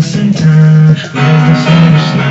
could just waste time the finish line.